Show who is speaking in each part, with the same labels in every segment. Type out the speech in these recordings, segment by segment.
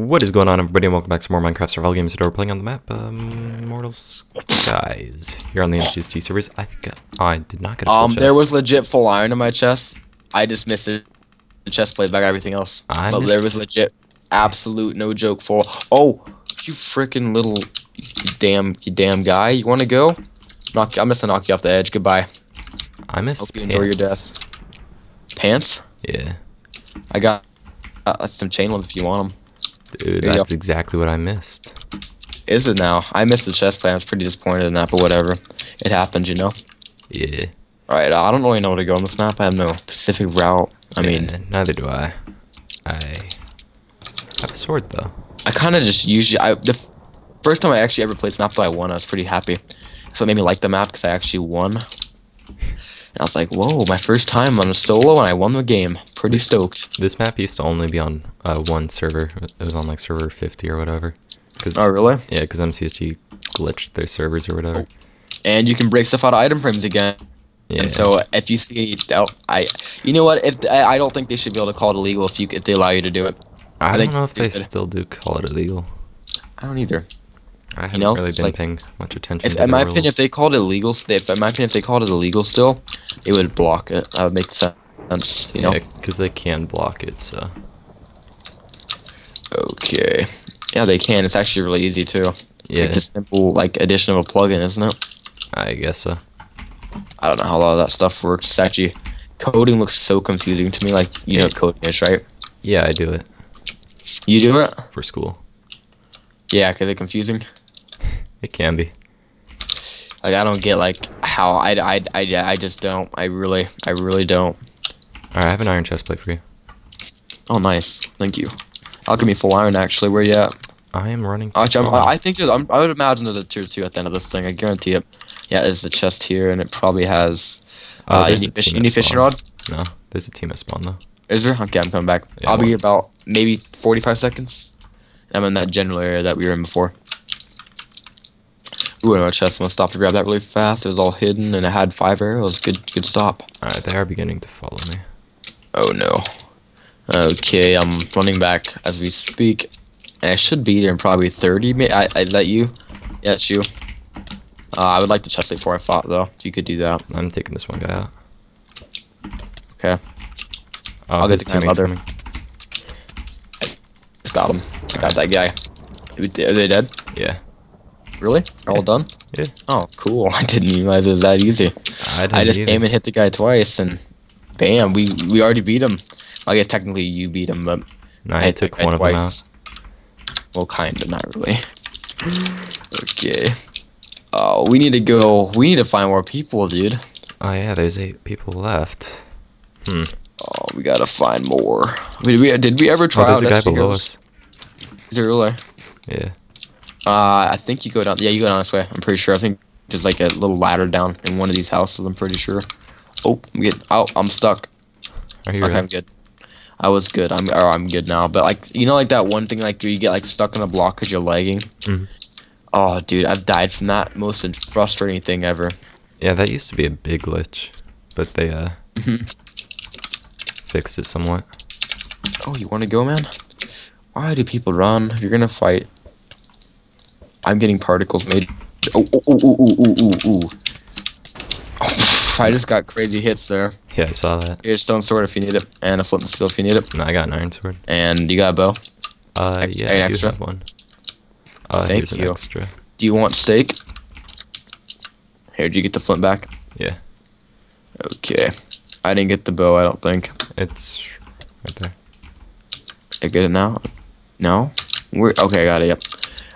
Speaker 1: What is going on, everybody, and welcome back to more Minecraft Survival Games today. We're playing on the map, um, Mortal Skies, here on the MCSG servers. I think uh, I did not get a
Speaker 2: Um,
Speaker 1: chest.
Speaker 2: there was legit full iron in my chest. I just missed it. The chest plate back everything else.
Speaker 1: I
Speaker 2: but there was legit, absolute, no joke full. Oh, you freaking little, you damn, you damn guy. You want to go? Knock. I'm just gonna knock you off the edge. Goodbye.
Speaker 1: I missed
Speaker 2: Hope you enjoy your death. Pants?
Speaker 1: Yeah,
Speaker 2: I got uh, some chain ones if you want them.
Speaker 1: Dude,
Speaker 2: There
Speaker 1: that's exactly what I missed.
Speaker 2: Is it now? I missed the chest plate. I was pretty disappointed in that, but whatever. It happens, you know.
Speaker 1: Yeah.
Speaker 2: Alright, I don't really know where to go on this map. I have no specific route. I mean,
Speaker 1: neither do I. I have a sword though.
Speaker 2: I kind of just usually I the first time I actually ever played this map that I won, I was pretty happy. So it made me like the map because I actually won. And I was like, whoa, my first time on a solo and I won the game. Pretty stoked.
Speaker 1: This map used to only be on uh, one server. It was on like server 50 or whatever. Cause,
Speaker 2: Oh, really?
Speaker 1: Yeah, because MCSG glitched their servers or whatever.
Speaker 2: And you can break stuff out of item frames again.
Speaker 1: Yeah.
Speaker 2: And so if you see, oh, I, you know what? If I, I don't think they should be able to call it illegal if you if they allow you to do it.
Speaker 1: I,
Speaker 2: I
Speaker 1: don't know if they
Speaker 2: stupid.
Speaker 1: still do call it illegal.
Speaker 2: I don't either.
Speaker 1: I haven't
Speaker 2: know,
Speaker 1: really been
Speaker 2: like-
Speaker 1: paying much attention
Speaker 2: If,
Speaker 1: to
Speaker 2: in my
Speaker 1: rules.
Speaker 2: opinion, if they called it illegal, if in my opinion, if they called it illegal still, it would block it. That would make sense. You know.
Speaker 1: Yeah, because they can block it, so.
Speaker 2: Okay. Yeah, they can. It's actually really easy too. It's
Speaker 1: Yeah,
Speaker 2: like a simple like addition of a plugin, isn't it?
Speaker 1: I guess so.
Speaker 2: I don't know how a lot of that stuff works. It's actually coding looks so confusing to me. Like you know what coding is, right?
Speaker 1: Yeah, I do it
Speaker 2: You do it?
Speaker 1: for school.
Speaker 2: Yeah, cause it's confusing.
Speaker 1: It can be.
Speaker 2: Like I don't get like how I, I, I, I just don't. I really I really don't.
Speaker 1: Alright, I have an iron chest plate for you.
Speaker 2: Oh nice, thank you. I'll give me full iron actually. Where you at?
Speaker 1: I am running.
Speaker 2: Actually. I think I'm, I would imagine there's a tier two at the end of this thing. I guarantee it. Yeah, there's a chest here, and it probably has.
Speaker 1: Oh,
Speaker 2: Uh,
Speaker 1: there's
Speaker 2: you
Speaker 1: a
Speaker 2: need, fish,
Speaker 1: team
Speaker 2: you need fishing rod?
Speaker 1: No, there's a team at spawn though.
Speaker 2: Is there? Okay, I'm coming back.
Speaker 1: Yeah,
Speaker 2: I'll be here about maybe 45 seconds. I'm in that general area that we were in before. Ooh, another chest. I'm gonna stop to grab that really fast. It was all hidden and it had five arrows. Good, good stop.
Speaker 1: Alright, they are beginning to follow me.
Speaker 2: Oh no. Okay, I'm running back as we speak. And I should be there in probably 30 minutes. I, I let you. Yeah, it's you. Uh, I would like to chest plate before I fought though. If you could do that.
Speaker 1: I'm taking this one guy out.
Speaker 2: Okay.
Speaker 1: Oh,
Speaker 2: I'll get the guy
Speaker 1: teammate's
Speaker 2: other.
Speaker 1: coming.
Speaker 2: Just got him. Got that guy. Are they dead?
Speaker 1: Yeah.
Speaker 2: Really? All done?
Speaker 1: Yeah.
Speaker 2: Oh, cool. I didn't realize it was that easy.
Speaker 1: I,
Speaker 2: I just
Speaker 1: either.
Speaker 2: came and hit the guy twice, and bam, we we already beat him. I guess technically you beat him, but
Speaker 1: No, I
Speaker 2: hit the
Speaker 1: took one of them out.
Speaker 2: twice. Well, kinda, not really. okay. Oh, we need to go. We need to find more people, dude.
Speaker 1: Oh yeah, there's eight people left. Hmm.
Speaker 2: Oh, we gotta find more. Did we did we ever try
Speaker 1: Oh, there's a guy below us.
Speaker 2: Is there really?
Speaker 1: Yeah.
Speaker 2: Uh, I think you go down. Yeah, you go down this way. I'm pretty sure. I think there's like a little ladder down in one of these houses. I'm pretty sure. Oh, I'm get. Oh, I'm stuck.
Speaker 1: Are you
Speaker 2: Okay, I'm good. I was good. I'm. Or I'm good now. But like, you know, like that one thing, like where you get like stuck in a block because you're lagging.
Speaker 1: Mhm.
Speaker 2: Oh, dude, I've died from that. Most frustrating thing ever.
Speaker 1: Yeah, that used to be a big glitch, but they uh
Speaker 2: Mhm.
Speaker 1: fixed it somewhat.
Speaker 2: Oh, you want to go, man? Why do people run? If you're gonna fight, I'm getting particles made. Oh, oh, oh, oh, oh, oh, oh, oh. Oh, I just got crazy hits there.
Speaker 1: Yeah, I saw that.
Speaker 2: Here's stone sword if you need it, and a flint and steel if you need it,
Speaker 1: No, I got an iron sword.
Speaker 2: and you got a bow.
Speaker 1: Uh,
Speaker 2: Ex-
Speaker 1: yeah,
Speaker 2: an
Speaker 1: I do
Speaker 2: extra?
Speaker 1: have one. Uh,
Speaker 2: Thank
Speaker 1: here's an
Speaker 2: you.
Speaker 1: extra.
Speaker 2: Do you want steak? Here, do you get the flint back?
Speaker 1: Yeah,
Speaker 2: Okay. I didn't get the bow, I don't think.
Speaker 1: it's right there.
Speaker 2: I get it now? No? Where? Okay, I got it, yep.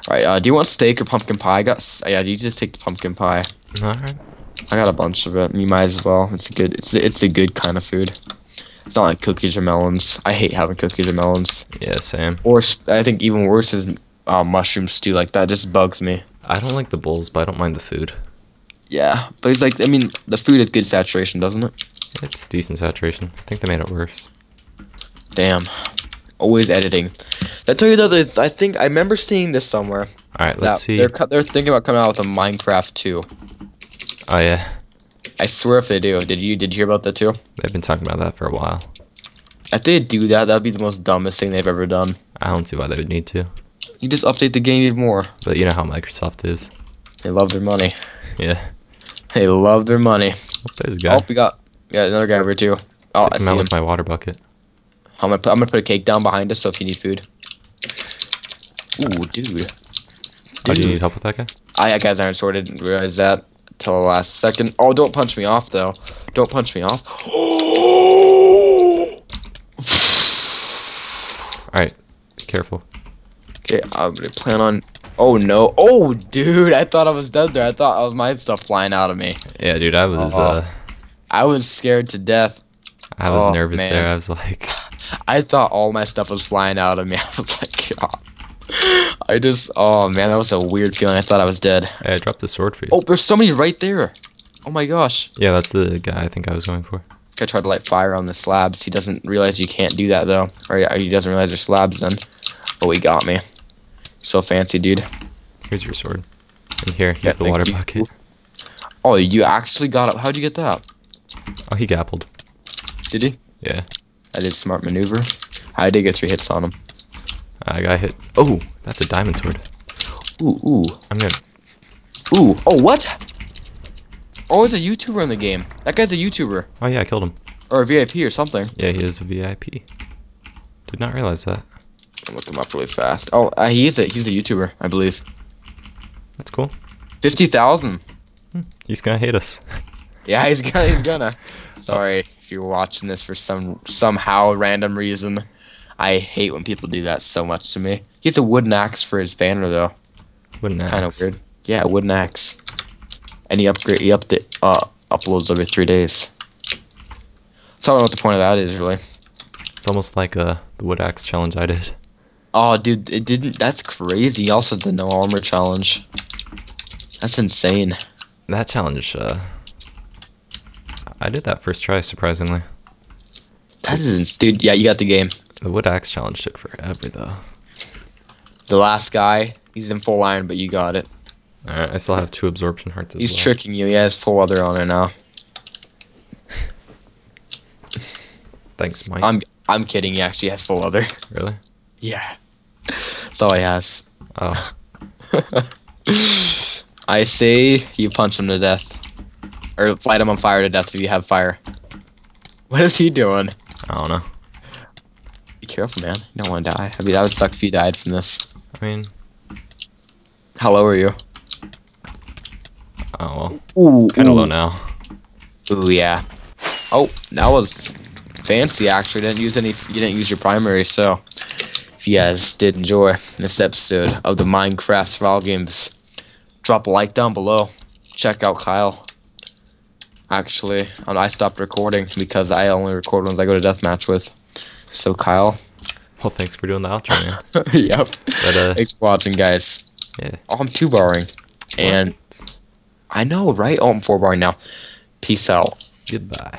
Speaker 2: Alright, uh, do you want steak or pumpkin pie? I got, yeah, do you just take the pumpkin pie.
Speaker 1: Alright.
Speaker 2: I got a bunch of it. You might as well. It's a good, it's, it's a good kind of food. It's not like cookies or melons. I hate having cookies or melons.
Speaker 1: Yeah, same.
Speaker 2: Or, I think even worse is uh, mushroom stew, like that just bugs me.
Speaker 1: I don't like the bowls, but I don't mind the food.
Speaker 2: Yeah, but it's like, I mean, the food is good saturation, doesn't it?
Speaker 1: It's decent saturation. I think they made it worse.
Speaker 2: Damn. Always editing. I tell you though. I think I remember seeing this somewhere.
Speaker 1: Alright, let's see.
Speaker 2: They're they're thinking about coming out with a Minecraft 2.
Speaker 1: Oh yeah,
Speaker 2: I swear if they do. Did you did you hear about that too?
Speaker 1: they've been talking about that for a while.
Speaker 2: If they do that, that'd be the most dumbest thing they've ever done.
Speaker 1: I don't see why they would need to.
Speaker 2: You just update the game even more.
Speaker 1: But you know how Microsoft is.
Speaker 2: They love their money.
Speaker 1: Yeah.
Speaker 2: They love their money.
Speaker 1: There's a guy.
Speaker 2: Oh, we got yeah another guy over too. Oh, I
Speaker 1: Take
Speaker 2: see
Speaker 1: him out
Speaker 2: him.
Speaker 1: with my water bucket.
Speaker 2: I'm gonna put, I'm gonna put a cake down behind us so if you need food. Ooh, dude.
Speaker 1: Oh, do you need help with that guy?
Speaker 2: I I guys aren't sorted. Didn't realize that till the last second. Oh, don't punch me off though. Don't punch me off.
Speaker 1: Alright. Be careful.
Speaker 2: Okay, I'm gonna plan on. Oh no! Oh, dude! I thought I was dead there. I thought I was my stuff flying out of me.
Speaker 1: Yeah, dude, I was
Speaker 2: Uh-oh.
Speaker 1: uh
Speaker 2: I was scared to death.
Speaker 1: I was
Speaker 2: Oh,
Speaker 1: nervous
Speaker 2: man.
Speaker 1: there. I was like
Speaker 2: I thought all my stuff was flying out of me. I was like, God. I just, oh man, that was a weird feeling. I thought I was dead.
Speaker 1: Hey, I dropped the sword for you.
Speaker 2: Oh, there's somebody right there. Oh my gosh.
Speaker 1: Yeah, that's the guy I think I was going for.
Speaker 2: Guy tried to light fire on the slabs. He doesn't realize you can't do that though. Or he doesn't realize there's slabs then. Oh, he got me. So fancy, dude.
Speaker 1: Here's your sword. And here,
Speaker 2: Yeah,
Speaker 1: here's the water
Speaker 2: you.
Speaker 1: bucket.
Speaker 2: Oh, you actually got it. How'd you get that?
Speaker 1: Oh, he gappled.
Speaker 2: Did he?
Speaker 1: Yeah.
Speaker 2: I did smart maneuver. I did get three hits on him.
Speaker 1: I got hit. Oh, that's a diamond sword.
Speaker 2: Ooh, ooh,
Speaker 1: I'm gonna.
Speaker 2: ooh. Oh, what? Oh, it's a YouTuber in the game. That guy's a YouTuber.
Speaker 1: Oh yeah, I killed him.
Speaker 2: Or a VIP or something.
Speaker 1: Yeah, he is a VIP. Did not realize that.
Speaker 2: I'll look him up really fast. Oh, uh, he is a he's a YouTuber, I believe.
Speaker 1: That's cool.
Speaker 2: Fifty thousand.
Speaker 1: He's gonna hate us.
Speaker 2: Yeah, he's gonna. He's gonna. Sorry if you're watching this for some somehow random reason. I hate when people do that so much to me. He has a wooden axe for his banner though.
Speaker 1: Wooden axe.
Speaker 2: Kind of weird. Yeah, wooden axe. And he upgrade. He update. Uh, uploads every three days. So I don't know what the point of that is really.
Speaker 1: It's almost like uh the wood axe challenge I did.
Speaker 2: Oh, dude, it didn't. That's crazy. Also, the no armor challenge. That's insane.
Speaker 1: That challenge, uh, I did that first try, surprisingly.
Speaker 2: That is, dude. Yeah, you got the game.
Speaker 1: The wood axe challenge took forever, though.
Speaker 2: The last guy, he's in full iron, but you got it.
Speaker 1: Alright, I still have two absorption hearts as
Speaker 2: He's
Speaker 1: well.
Speaker 2: tricking you. He has full other on it now.
Speaker 1: Thanks, Mike.
Speaker 2: I'm I'm kidding. He actually has full other.
Speaker 1: really?
Speaker 2: Yeah. That's all he has.
Speaker 1: Oh,
Speaker 2: I say you punch him to death. Or light him on fire to death if you have fire. What is he doing?
Speaker 1: I don't know.
Speaker 2: Careful, man. You don't want to die. I mean, that would suck if you died from this.
Speaker 1: I mean,
Speaker 2: How low are you?
Speaker 1: oh well,
Speaker 2: Ooh,
Speaker 1: kind of low now.
Speaker 2: Ooh, yeah. Oh, that was fancy. Actually, didn't use any. You didn't use your primary, so if you guys did enjoy this episode of the Minecraft Survival Games, drop a like down below. Check out Kyle. Actually, I stopped recording because I only record ones I go to deathmatch with. So Kyle.
Speaker 1: Well, thanks for doing the outro, man.
Speaker 2: yep.
Speaker 1: But, uh,
Speaker 2: Thanks for watching, guys.
Speaker 1: yeah.
Speaker 2: Oh, I'm two barring, and I know, right? Oh, I'm four barring now. Peace out.
Speaker 1: Goodbye.